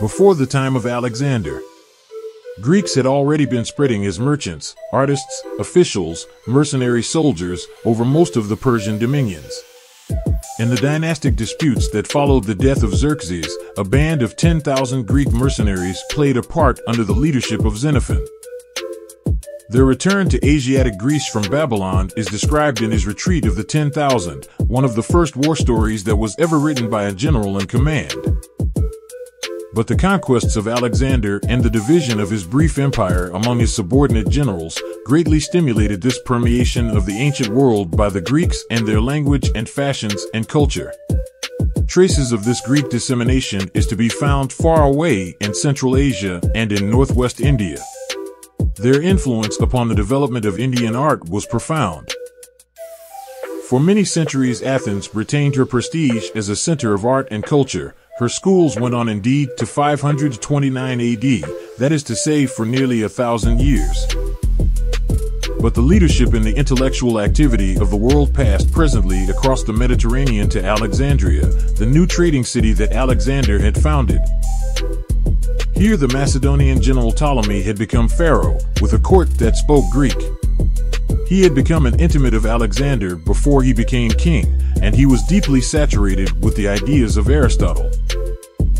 Before the time of Alexander, Greeks had already been spreading as merchants, artists, officials, mercenary soldiers over most of the Persian dominions. In the dynastic disputes that followed the death of Xerxes, a band of 10,000 Greek mercenaries played a part under the leadership of Xenophon. Their return to Asiatic Greece from Babylon is described in his Retreat of the 10,000, one of the first war stories that was ever written by a general in command. But the conquests of Alexander and the division of his brief empire among his subordinate generals greatly stimulated this permeation of the ancient world by the Greeks and their language and fashions and culture. Traces of this Greek dissemination is to be found far away in Central Asia and in Northwest India. Their influence upon the development of Indian art was profound. For many centuries, Athens retained her prestige as a center of art and culture. Her schools went on indeed to 529 AD, that is to say, for nearly a thousand years. But the leadership in the intellectual activity of the world passed presently across the Mediterranean to Alexandria, the new trading city that Alexander had founded. Here the Macedonian general Ptolemy had become pharaoh, with a court that spoke Greek. He had become an intimate of Alexander before he became king, and he was deeply saturated with the ideas of Aristotle.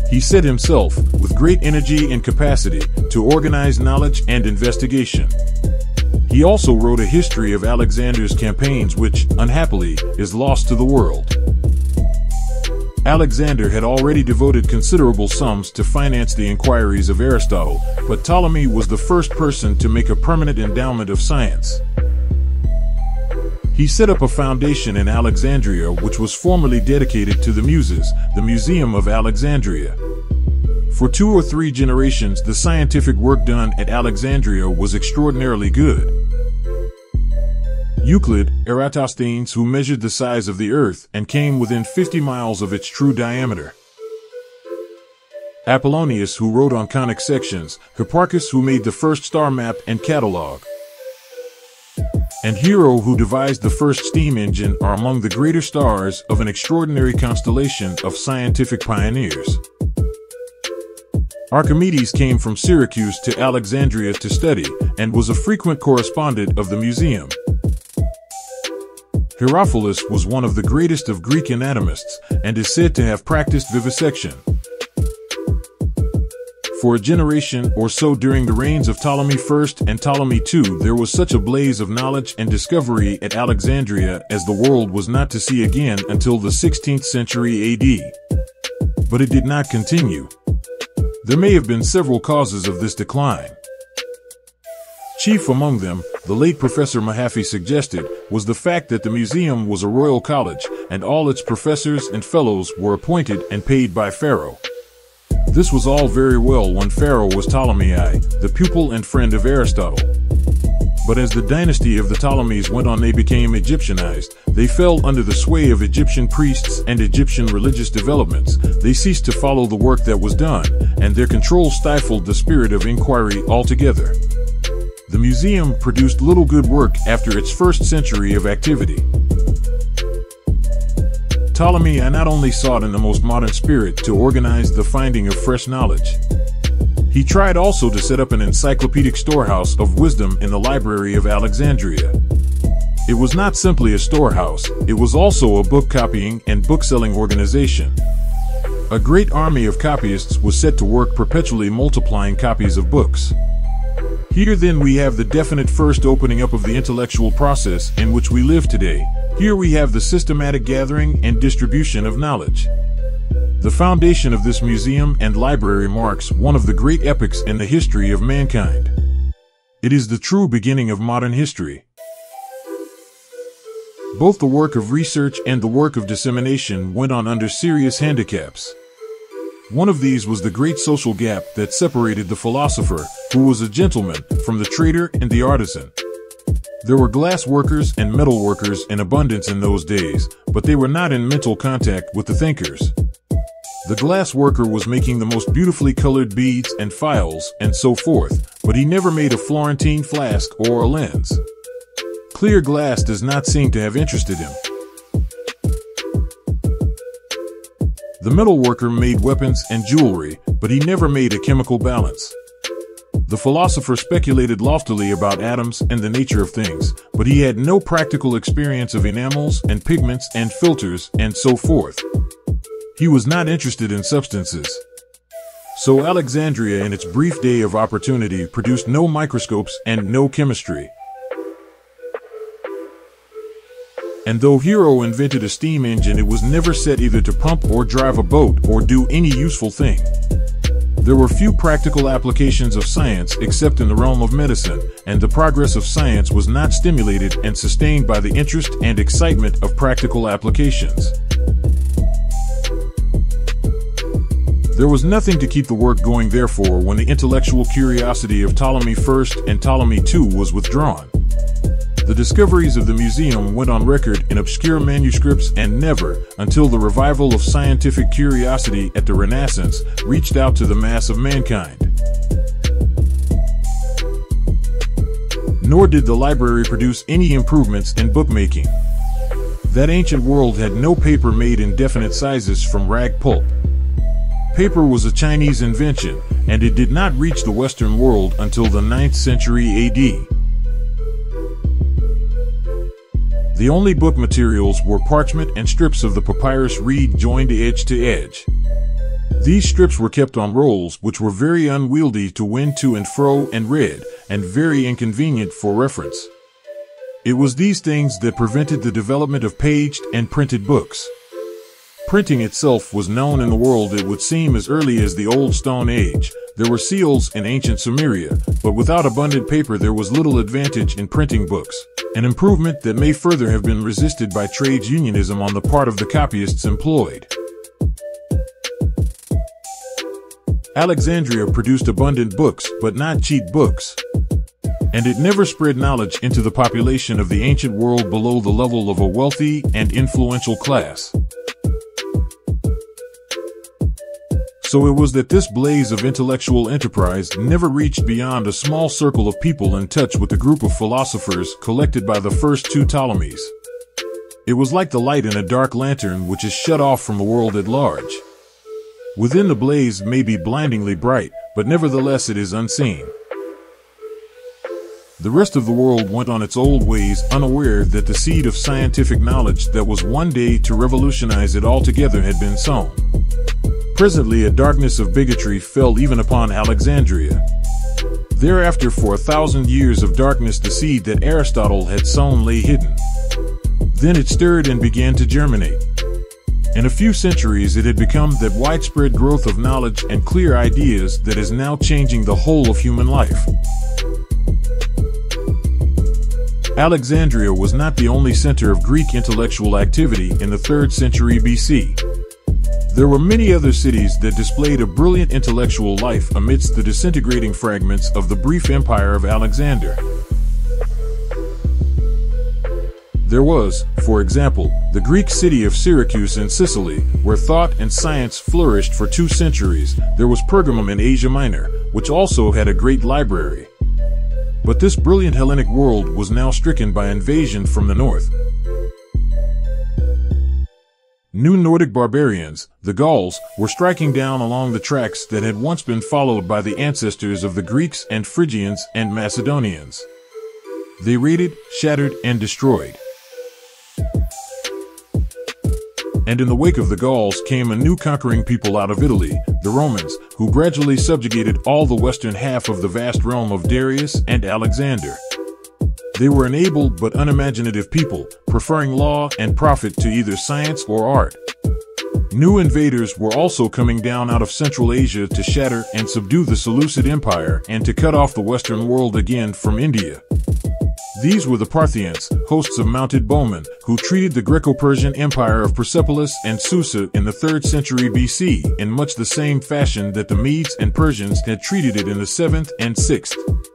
He set himself, with great energy and capacity, to organize knowledge and investigation. He also wrote a history of Alexander's campaigns which, unhappily, is lost to the world. Alexander had already devoted considerable sums to finance the inquiries of Aristotle, but Ptolemy was the first person to make a permanent endowment of science. He set up a foundation in Alexandria which was formerly dedicated to the Muses, the Museum of Alexandria. For two or three generations, the scientific work done at Alexandria was extraordinarily good. Euclid, Eratosthenes who measured the size of the Earth and came within 50 miles of its true diameter. Apollonius who wrote on conic sections, Hipparchus who made the first star map and catalog, and Hero who devised the first steam engine are among the greater stars of an extraordinary constellation of scientific pioneers. Archimedes came from Syracuse to Alexandria to study and was a frequent correspondent of the museum. Herophilus was one of the greatest of Greek anatomists and is said to have practiced vivisection. For a generation or so during the reigns of Ptolemy I and Ptolemy II, there was such a blaze of knowledge and discovery at Alexandria as the world was not to see again until the 16th century AD. But it did not continue. There may have been several causes of this decline. Chief among them, the late Professor Mahaffy suggested, was the fact that the museum was a royal college and all its professors and fellows were appointed and paid by Pharaoh. This was all very well when Pharaoh was Ptolemy I, the pupil and friend of Aristotle. But as the dynasty of the Ptolemies went on they became Egyptianized, they fell under the sway of Egyptian priests and Egyptian religious developments, they ceased to follow the work that was done, and their control stifled the spirit of inquiry altogether. The museum produced little good work after its first century of activity. Ptolemy I not only sought in the most modern spirit to organize the finding of fresh knowledge, he tried also to set up an encyclopedic storehouse of wisdom in the Library of Alexandria. It was not simply a storehouse, it was also a book copying and bookselling organization. A great army of copyists was set to work perpetually multiplying copies of books. Here then we have the definite first opening up of the intellectual process in which we live today. Here we have the systematic gathering and distribution of knowledge. The foundation of this museum and library marks one of the great epochs in the history of mankind. It is the true beginning of modern history. Both the work of research and the work of dissemination went on under serious handicaps. One of these was the great social gap that separated the philosopher, who was a gentleman, from the trader and the artisan. There were glass workers and metal workers in abundance in those days, but they were not in mental contact with the thinkers. The glass worker was making the most beautifully colored beads and files and so forth, but he never made a Florentine flask or a lens. Clear glass does not seem to have interested him. The metalworker made weapons and jewelry, but he never made a chemical balance. The philosopher speculated loftily about atoms and the nature of things, but he had no practical experience of enamels and pigments and filters and so forth. He was not interested in substances. So Alexandria in its brief day of opportunity produced no microscopes and no chemistry. And though Hero invented a steam engine, it was never set either to pump or drive a boat or do any useful thing. There were few practical applications of science except in the realm of medicine, and the progress of science was not stimulated and sustained by the interest and excitement of practical applications. There was nothing to keep the work going therefore when the intellectual curiosity of Ptolemy I and Ptolemy II was withdrawn. The discoveries of the museum went on record in obscure manuscripts and never, until the revival of scientific curiosity at the Renaissance, reached out to the mass of mankind. Nor did the library produce any improvements in bookmaking. That ancient world had no paper made in definite sizes from rag pulp. Paper was a Chinese invention, and it did not reach the Western world until the 9th century AD. The only book materials were parchment and strips of the papyrus reed joined edge to edge. These strips were kept on rolls, which were very unwieldy to wind to and fro and read, and very inconvenient for reference. It was these things that prevented the development of paged and printed books. Printing itself was known in the world, it would seem, as early as the Old Stone Age. There were seals in ancient Sumeria, but without abundant paper, there was little advantage in printing books an improvement that may further have been resisted by trades unionism on the part of the copyists employed. Alexandria produced abundant books, but not cheap books. And it never spread knowledge into the population of the ancient world below the level of a wealthy and influential class. So it was that this blaze of intellectual enterprise never reached beyond a small circle of people in touch with the group of philosophers collected by the first two Ptolemies. It was like the light in a dark lantern which is shut off from the world at large. Within the blaze may be blindingly bright, but nevertheless it is unseen. The rest of the world went on its old ways, unaware that the seed of scientific knowledge that was one day to revolutionize it altogether had been sown. Presently a darkness of bigotry fell even upon Alexandria. Thereafter for a thousand years of darkness the seed that Aristotle had sown lay hidden. Then it stirred and began to germinate. In a few centuries it had become that widespread growth of knowledge and clear ideas that is now changing the whole of human life. Alexandria was not the only center of Greek intellectual activity in the 3rd century BC. There were many other cities that displayed a brilliant intellectual life amidst the disintegrating fragments of the brief empire of Alexander. There was, for example, the Greek city of Syracuse in Sicily, where thought and science flourished for two centuries. There was Pergamum in Asia Minor, which also had a great library. But this brilliant Hellenic world was now stricken by invasion from the north. New Nordic barbarians, the Gauls, were striking down along the tracks that had once been followed by the ancestors of the Greeks and Phrygians and Macedonians. They raided, shattered, and destroyed. And in the wake of the Gauls came a new conquering people out of Italy, the Romans, who gradually subjugated all the western half of the vast realm of Darius and Alexander. They were an able but unimaginative people, preferring law and profit to either science or art. New invaders were also coming down out of Central Asia to shatter and subdue the Seleucid Empire and to cut off the Western world again from India. These were the Parthians, hosts of mounted bowmen, who treated the Greco-Persian Empire of Persepolis and Susa in the 3rd century BC in much the same fashion that the Medes and Persians had treated it in the 7th and 6th.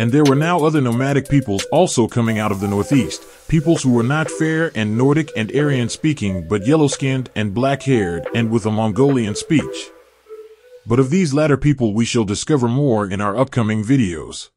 And there were now other nomadic peoples also coming out of the northeast, peoples who were not fair and Nordic and Aryan speaking, but yellow skinned and black haired and with a Mongolian speech. But of these latter people we shall discover more in our upcoming videos.